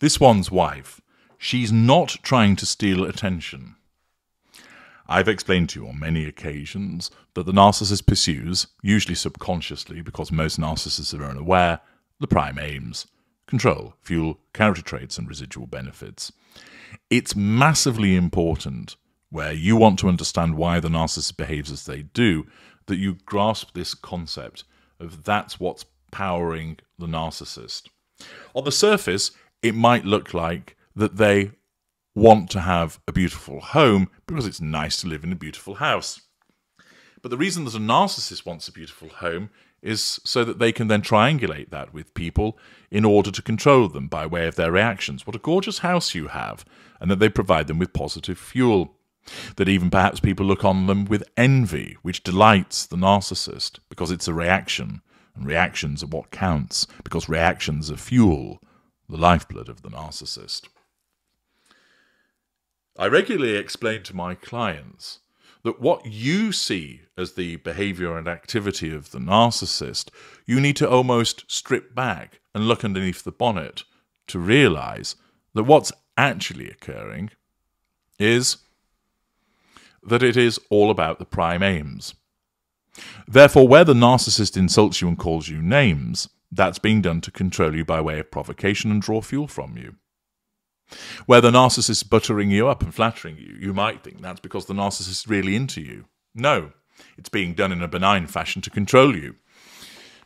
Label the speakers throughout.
Speaker 1: This one's wife, she's not trying to steal attention. I've explained to you on many occasions that the narcissist pursues, usually subconsciously because most narcissists are unaware, the prime aims control, fuel, character traits, and residual benefits. It's massively important where you want to understand why the narcissist behaves as they do that you grasp this concept of that's what's powering the narcissist. On the surface, it might look like that they want to have a beautiful home because it's nice to live in a beautiful house. But the reason that a narcissist wants a beautiful home is so that they can then triangulate that with people in order to control them by way of their reactions. What a gorgeous house you have, and that they provide them with positive fuel. That even perhaps people look on them with envy, which delights the narcissist because it's a reaction, and reactions are what counts, because reactions are fuel, the lifeblood of the narcissist. I regularly explain to my clients that what you see as the behavior and activity of the narcissist, you need to almost strip back and look underneath the bonnet to realize that what's actually occurring is that it is all about the prime aims. Therefore, where the narcissist insults you and calls you names, that's being done to control you by way of provocation and draw fuel from you. Where the narcissist is buttering you up and flattering you, you might think that's because the narcissist is really into you. No, it's being done in a benign fashion to control you,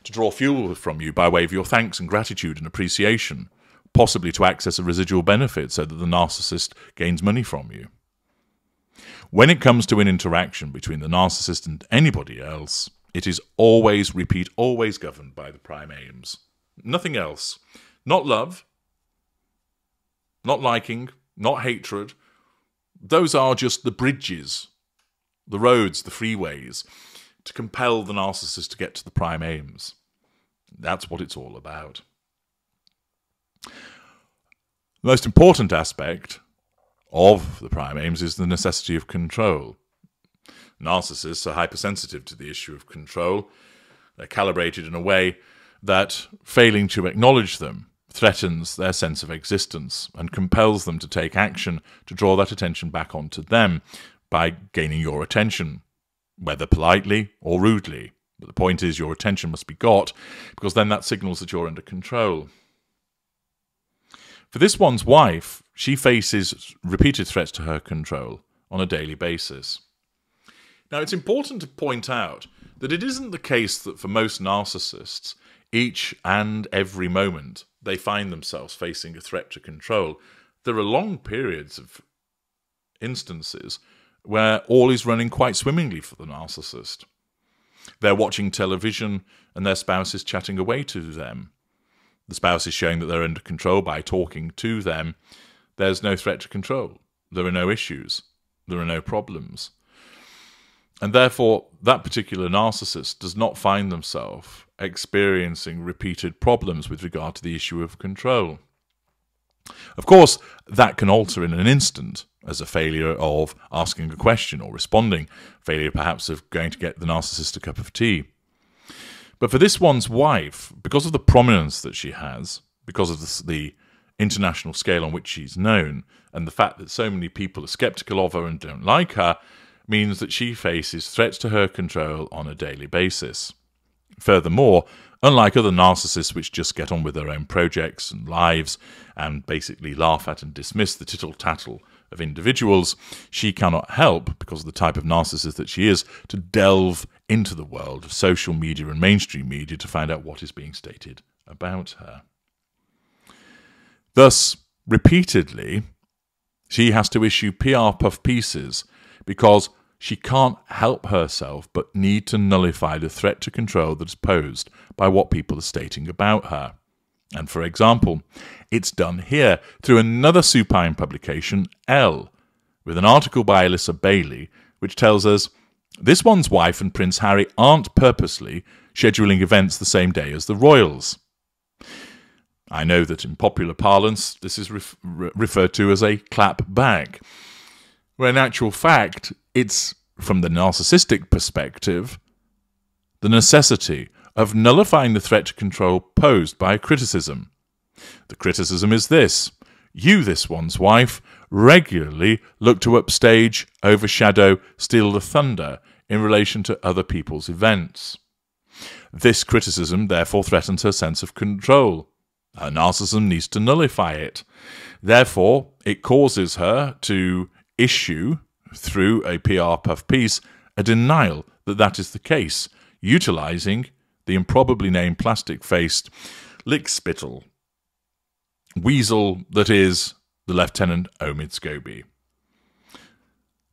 Speaker 1: to draw fuel from you by way of your thanks and gratitude and appreciation, possibly to access a residual benefit so that the narcissist gains money from you. When it comes to an interaction between the narcissist and anybody else, it is always, repeat, always governed by the prime aims. Nothing else. Not love, not liking, not hatred. Those are just the bridges, the roads, the freeways to compel the narcissist to get to the prime aims. That's what it's all about. The most important aspect of the prime aims is the necessity of control. Narcissists are hypersensitive to the issue of control. They're calibrated in a way that failing to acknowledge them threatens their sense of existence and compels them to take action to draw that attention back onto them by gaining your attention, whether politely or rudely. But the point is, your attention must be got because then that signals that you're under control. For this one's wife, she faces repeated threats to her control on a daily basis. Now, it's important to point out that it isn't the case that for most narcissists, each and every moment they find themselves facing a threat to control, there are long periods of instances where all is running quite swimmingly for the narcissist. They're watching television and their spouse is chatting away to them. The spouse is showing that they're under control by talking to them. There's no threat to control. There are no issues. There are no problems. And therefore, that particular narcissist does not find themselves experiencing repeated problems with regard to the issue of control. Of course, that can alter in an instant as a failure of asking a question or responding, failure perhaps of going to get the narcissist a cup of tea. But for this one's wife, because of the prominence that she has, because of the, the international scale on which she's known, and the fact that so many people are skeptical of her and don't like her, means that she faces threats to her control on a daily basis. Furthermore, unlike other narcissists which just get on with their own projects and lives and basically laugh at and dismiss the tittle tattle of individuals, she cannot help, because of the type of narcissist that she is, to delve into the world of social media and mainstream media to find out what is being stated about her. Thus, repeatedly, she has to issue PR puff pieces because she can't help herself but need to nullify the threat to control that is posed by what people are stating about her. And for example, it's done here through another supine publication, Elle, with an article by Alyssa Bailey, which tells us this one's wife and Prince Harry aren't purposely scheduling events the same day as the royals. I know that in popular parlance, this is ref- referred to as a clap back, where in actual fact, it's from the narcissistic perspective the necessity of nullifying the threat to control posed by criticism. The criticism is this you, this one's wife, regularly look to upstage, overshadow, steal the thunder in relation to other people's events. This criticism therefore threatens her sense of control. Her narcissism needs to nullify it. Therefore, it causes her to issue, through a PR puff piece, a denial that that is the case, utilizing the improbably named plastic faced lickspittle weasel that is the Lieutenant Omid Scobie.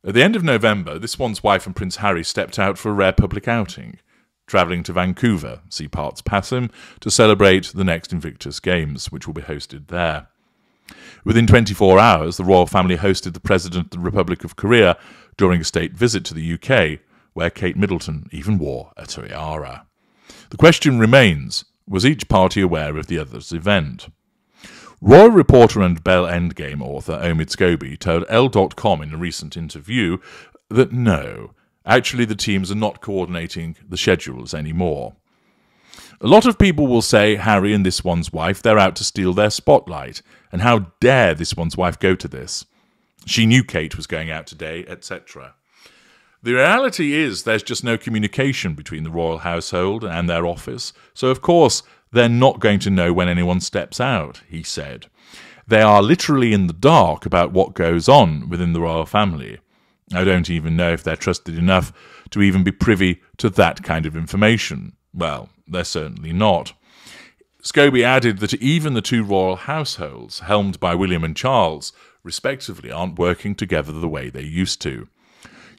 Speaker 1: At the end of November, this one's wife and Prince Harry stepped out for a rare public outing, travelling to Vancouver, see parts Passim, to celebrate the next Invictus Games, which will be hosted there. Within 24 hours, the royal family hosted the President of the Republic of Korea during a state visit to the UK, where Kate Middleton even wore a tiara. The question remains was each party aware of the other's event? Royal reporter and Bell Endgame author Omid Scobie told Elle.com in a recent interview that no, actually the teams are not coordinating the schedules anymore. A lot of people will say Harry and this one's wife, they're out to steal their spotlight, and how dare this one's wife go to this? She knew Kate was going out today, etc. The reality is there's just no communication between the royal household and their office, so of course they're not going to know when anyone steps out, he said. They are literally in the dark about what goes on within the royal family. I don't even know if they're trusted enough to even be privy to that kind of information. Well, they're certainly not. Scobie added that even the two royal households, helmed by William and Charles, respectively, aren't working together the way they used to.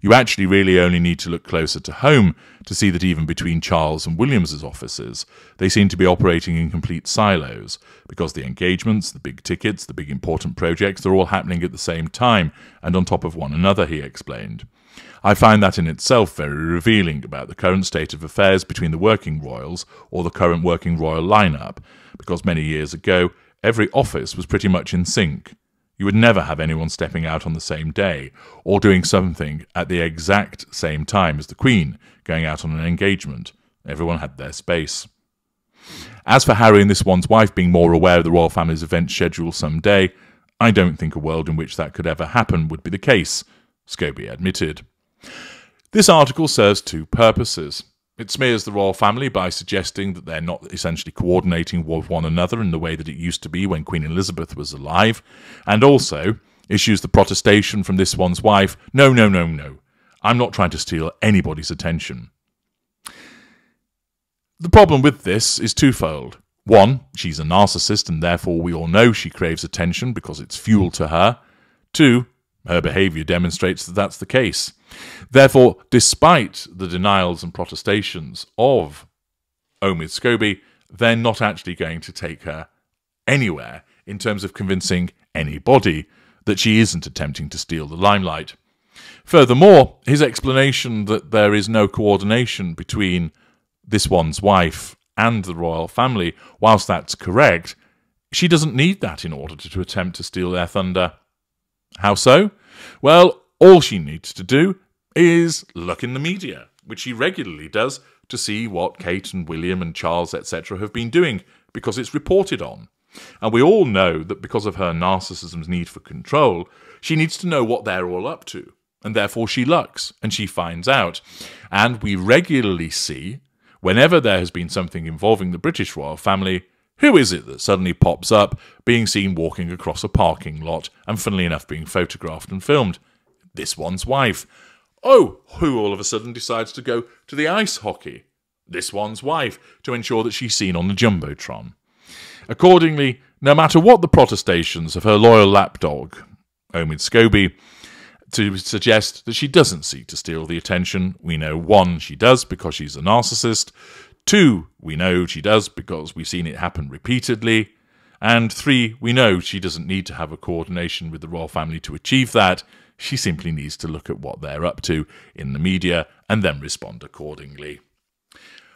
Speaker 1: You actually really only need to look closer to home to see that even between Charles and Williams's offices, they seem to be operating in complete silos, because the engagements, the big tickets, the big important projects, they're all happening at the same time and on top of one another, he explained. I find that in itself very revealing about the current state of affairs between the working royals or the current working royal lineup, because many years ago every office was pretty much in sync. You would never have anyone stepping out on the same day or doing something at the exact same time as the Queen going out on an engagement. Everyone had their space. As for Harry and this one's wife being more aware of the royal family's event schedule some day, I don't think a world in which that could ever happen would be the case, Scobie admitted. This article serves two purposes. It smears the royal family by suggesting that they're not essentially coordinating with one another in the way that it used to be when Queen Elizabeth was alive, and also issues the protestation from this one's wife no, no, no, no. I'm not trying to steal anybody's attention. The problem with this is twofold. One, she's a narcissist, and therefore we all know she craves attention because it's fuel to her. Two, her behaviour demonstrates that that's the case. Therefore, despite the denials and protestations of Omid Scobie, they're not actually going to take her anywhere in terms of convincing anybody that she isn't attempting to steal the limelight. Furthermore, his explanation that there is no coordination between this one's wife and the royal family, whilst that's correct, she doesn't need that in order to, to attempt to steal their thunder. How so? Well, all she needs to do is look in the media, which she regularly does, to see what Kate and William and Charles, etc., have been doing, because it's reported on. And we all know that because of her narcissism's need for control, she needs to know what they're all up to. And therefore she looks and she finds out. And we regularly see, whenever there has been something involving the British royal family, who is it that suddenly pops up, being seen walking across a parking lot, and funnily enough being photographed and filmed? This one's wife. Oh, who all of a sudden decides to go to the ice hockey? This one's wife, to ensure that she's seen on the Jumbotron. Accordingly, no matter what the protestations of her loyal lapdog, Omid Scobie, to suggest that she doesn't seek to steal the attention, we know one, she does because she's a narcissist, Two, we know she does because we've seen it happen repeatedly. And three, we know she doesn't need to have a coordination with the royal family to achieve that. She simply needs to look at what they're up to in the media and then respond accordingly.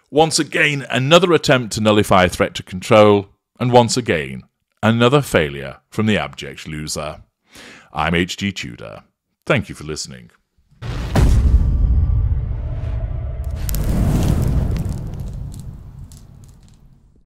Speaker 1: Once again, another attempt to nullify threat to control, and once again, another failure from the abject loser. I'm H.G. Tudor. Thank you for listening.